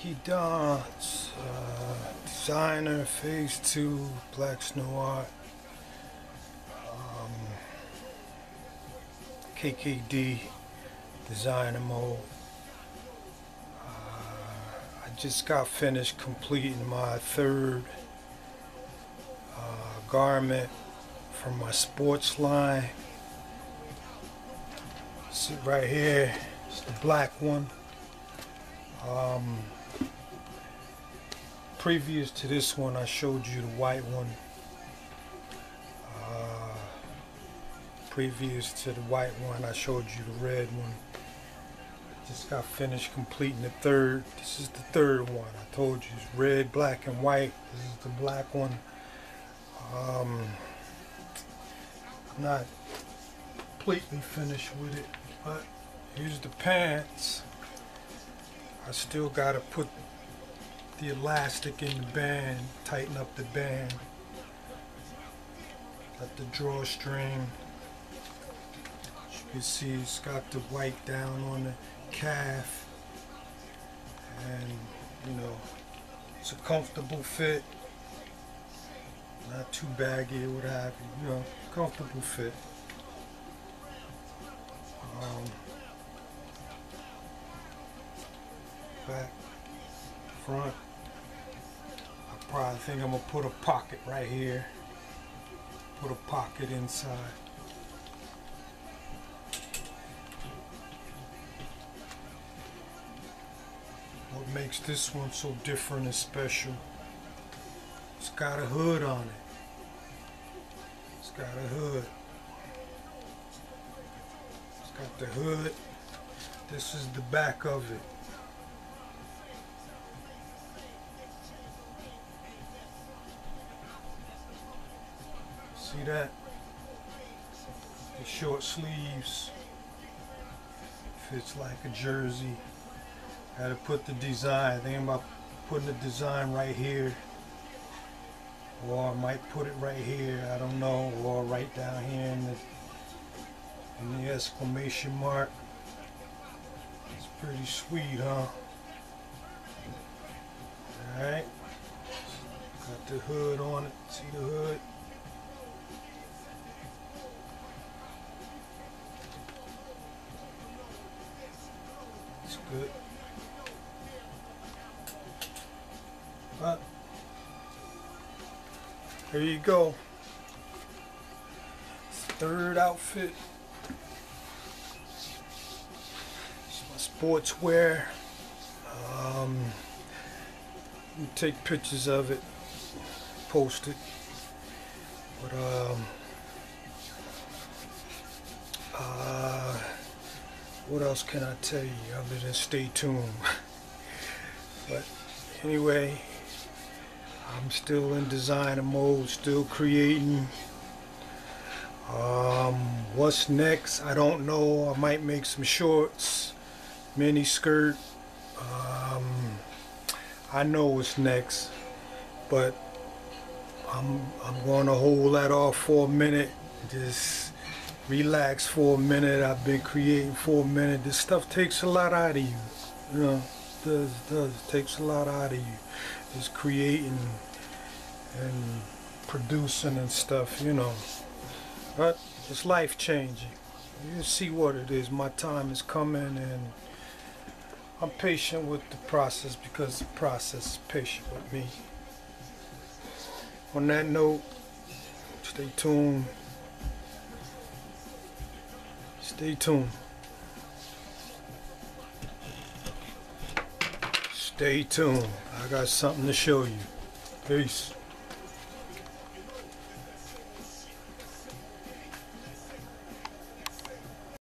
KeeKeeDonz, uh, designer, phase two, Black Snow Art, um, KKD, designer mode. Uh, I just got finished completing my third uh, garment from my sports line. See right here, it's the black one. Um, previous to this one, I showed you the white one. Uh, previous to the white one, I showed you the red one. Just got finished completing the third. This is the third one. I told you it's red, black, and white. This is the black one. Um, not completely finished with it, but here's the pants. I still got to put the elastic in the band, tighten up the band. Got the drawstring. You can see, it's got the white down on the calf. And, you know, it's a comfortable fit. Not too baggy or what have you, you know, comfortable fit. Um, back, front. Probably think I'm gonna put a pocket right here. Put a pocket inside. What makes this one so different and special? It's got a hood on it. It's got a hood. It's got the hood. This is the back of it. See that? The short sleeves. Fits like a jersey. Had to put the design. Thinking about putting the design right here. Or I might put it right here. I don't know. Or right down here in the in the exclamation mark. It's pretty sweet, huh? Alright. Got the hood on it. See the hood? Good. But there you go. Third outfit. My sportswear. Um, take pictures of it, post it. But um, uh, what else can I tell you other than stay tuned? but anyway, I'm still in designer mode, still creating. Um, what's next? I don't know. I might make some shorts, mini skirt. Um, I know what's next, but I'm I'm going to hold that off for a minute. Just relax for a minute. I've been creating for a minute. This stuff takes a lot out of you. You know, does does takes a lot out of you. Just creating and producing and stuff. You know, but it's life changing. You see what it is. My time is coming and. I'm patient with the process because the process is patient with me. On that note, stay tuned. Stay tuned. Stay tuned. I got something to show you. Peace.